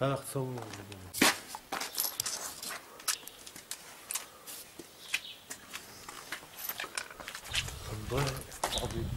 هذا تصور والله عظيم